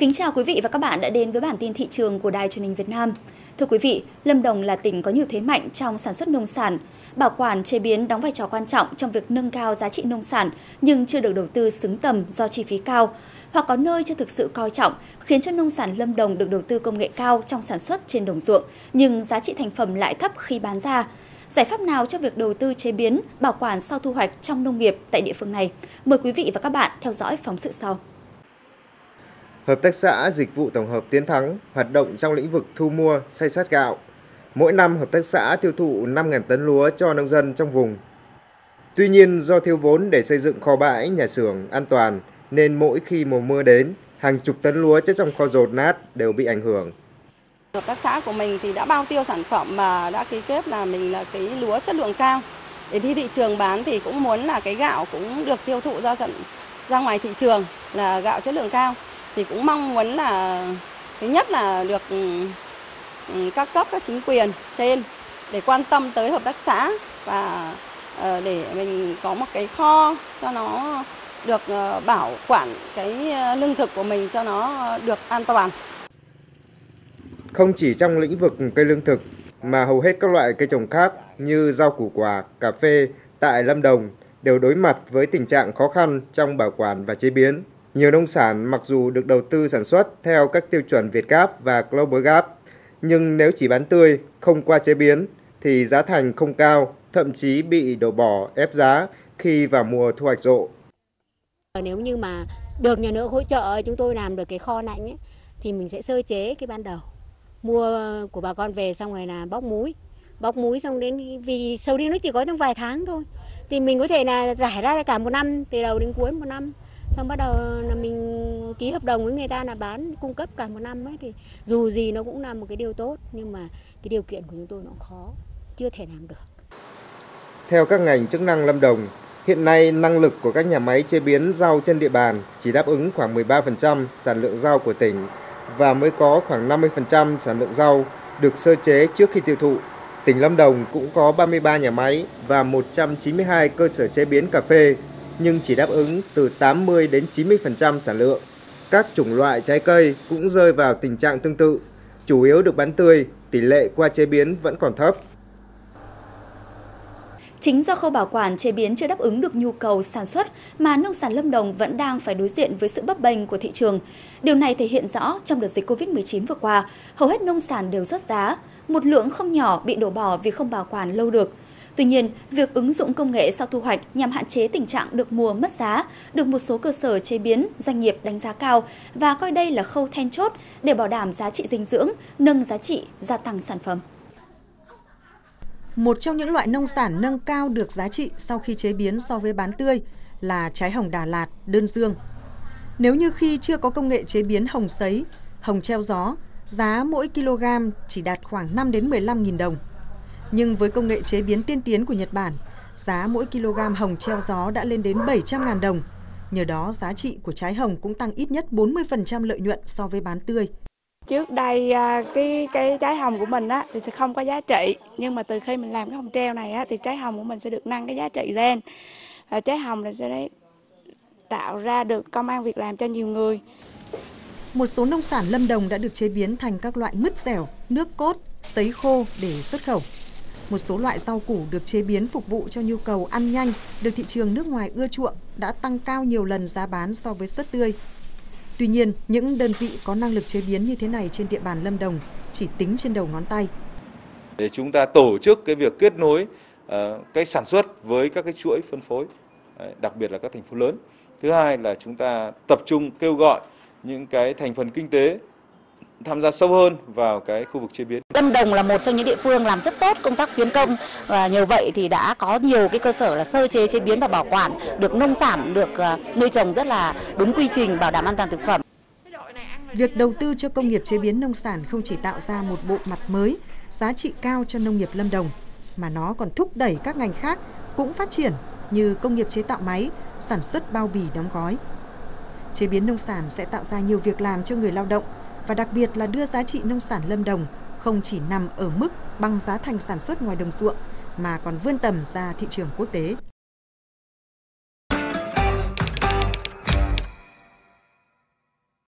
Kính chào quý vị và các bạn đã đến với bản tin thị trường của Đài truyền hình Việt Nam. Thưa quý vị, Lâm Đồng là tỉnh có nhiều thế mạnh trong sản xuất nông sản. Bảo quản chế biến đóng vai trò quan trọng trong việc nâng cao giá trị nông sản nhưng chưa được đầu tư xứng tầm do chi phí cao hoặc có nơi chưa thực sự coi trọng, khiến cho nông sản Lâm Đồng được đầu tư công nghệ cao trong sản xuất trên đồng ruộng, nhưng giá trị thành phẩm lại thấp khi bán ra. Giải pháp nào cho việc đầu tư chế biến, bảo quản sau thu hoạch trong nông nghiệp tại địa phương này? Mời quý vị và các bạn theo dõi phóng sự sau. Hợp tác xã Dịch vụ Tổng hợp Tiến Thắng hoạt động trong lĩnh vực thu mua, xay sát gạo. Mỗi năm hợp tác xã tiêu thụ 5.000 tấn lúa cho nông dân trong vùng. Tuy nhiên do thiếu vốn để xây dựng kho bãi, nhà xưởng an toàn nên mỗi khi mùa mưa đến, hàng chục tấn lúa chất trong kho rột nát đều bị ảnh hưởng. Hợp tác xã của mình thì đã bao tiêu sản phẩm mà đã ký kết là mình là cái lúa chất lượng cao. Để đi thị trường bán thì cũng muốn là cái gạo cũng được tiêu thụ ra tận ra ngoài thị trường là gạo chất lượng cao. Thì cũng mong muốn là thứ nhất là được ừ, ừ, các cấp các chính quyền trên để quan tâm tới hợp tác xã và ờ, để mình có một cái kho cho nó được ờ, bảo quản cái ờ, lương thực của mình cho nó được an toàn. Không chỉ trong lĩnh vực cây lương thực mà hầu hết các loại cây trồng khác như rau củ quả, cà phê tại Lâm Đồng đều đối mặt với tình trạng khó khăn trong bảo quản và chế biến. Nhiều nông sản mặc dù được đầu tư sản xuất theo các tiêu chuẩn Việt Gap và Global Gap, nhưng nếu chỉ bán tươi, không qua chế biến thì giá thành không cao, thậm chí bị đổ bỏ ép giá khi vào mùa thu hoạch rộ. Nếu như mà được nhà nước hỗ trợ chúng tôi làm được cái kho lạnh ấy, thì mình sẽ sơ chế cái ban đầu. Mua của bà con về xong rồi là bóc múi bóc múi xong đến vì sầu riêng nó chỉ có trong vài tháng thôi. Thì mình có thể là giải ra cả một năm từ đầu đến cuối một năm xong bắt đầu là mình ký hợp đồng với người ta là bán cung cấp cả một năm ấy thì dù gì nó cũng là một cái điều tốt nhưng mà cái điều kiện của chúng tôi nó khó chưa thể làm được theo các ngành chức năng Lâm Đồng Hiện nay, năng lực của các nhà máy chế biến rau trên địa bàn chỉ đáp ứng khoảng 13% sản lượng rau của tỉnh và mới có khoảng 50% sản lượng rau được sơ chế trước khi tiêu thụ. Tỉnh Lâm Đồng cũng có 33 nhà máy và 192 cơ sở chế biến cà phê, nhưng chỉ đáp ứng từ 80 đến 90% sản lượng. Các chủng loại trái cây cũng rơi vào tình trạng tương tự, chủ yếu được bán tươi, tỷ lệ qua chế biến vẫn còn thấp. Chính do khâu bảo quản chế biến chưa đáp ứng được nhu cầu sản xuất mà nông sản Lâm Đồng vẫn đang phải đối diện với sự bấp bênh của thị trường. Điều này thể hiện rõ trong đợt dịch Covid-19 vừa qua, hầu hết nông sản đều rớt giá, một lượng không nhỏ bị đổ bỏ vì không bảo quản lâu được. Tuy nhiên, việc ứng dụng công nghệ sau thu hoạch nhằm hạn chế tình trạng được mùa mất giá, được một số cơ sở chế biến, doanh nghiệp đánh giá cao và coi đây là khâu then chốt để bảo đảm giá trị dinh dưỡng, nâng giá trị, gia tăng sản phẩm. Một trong những loại nông sản nâng cao được giá trị sau khi chế biến so với bán tươi là trái hồng Đà Lạt, đơn dương. Nếu như khi chưa có công nghệ chế biến hồng sấy, hồng treo gió, giá mỗi kg chỉ đạt khoảng 5 đến 15 nghìn đồng. Nhưng với công nghệ chế biến tiên tiến của Nhật Bản, giá mỗi kg hồng treo gió đã lên đến 700 ngàn đồng. Nhờ đó, giá trị của trái hồng cũng tăng ít nhất 40% lợi nhuận so với bán tươi. Trước đây à, cái cái trái hồng của mình á thì sẽ không có giá trị, nhưng mà từ khi mình làm cái hồng treo này á thì trái hồng của mình sẽ được nâng cái giá trị lên. À, trái hồng là sẽ đấy tạo ra được công an việc làm cho nhiều người. Một số nông sản Lâm Đồng đã được chế biến thành các loại mứt dẻo, nước cốt, sấy khô để xuất khẩu. Một số loại rau củ được chế biến phục vụ cho nhu cầu ăn nhanh, được thị trường nước ngoài ưa chuộng đã tăng cao nhiều lần giá bán so với xuất tươi. Tuy nhiên, những đơn vị có năng lực chế biến như thế này trên địa bàn Lâm Đồng chỉ tính trên đầu ngón tay. Để chúng ta tổ chức cái việc kết nối uh, cái sản xuất với các cái chuỗi phân phối, đặc biệt là các thành phố lớn. Thứ hai là chúng ta tập trung kêu gọi những cái thành phần kinh tế tham gia sâu hơn vào cái khu vực chế biến. Lâm Đồng là một trong những địa phương làm rất tốt công tác khuyến công và nhờ vậy thì đã có nhiều cái cơ sở là sơ chế chế biến và bảo quản được nông sản được ờ, nuôi trồng rất là đúng quy trình bảo đảm an toàn thực phẩm. Việc đầu tư cho công nghiệp chế biến nông sản không chỉ tạo ra một bộ mặt mới, giá trị cao cho nông nghiệp Lâm Đồng mà nó còn thúc đẩy các ngành khác cũng phát triển như công nghiệp chế tạo máy, sản xuất bao bì đóng gói. Chế biến nông sản sẽ tạo ra nhiều việc làm cho người lao động và đặc biệt là đưa giá trị nông sản Lâm Đồng không chỉ nằm ở mức bằng giá thành sản xuất ngoài đồng ruộng, mà còn vươn tầm ra thị trường quốc tế.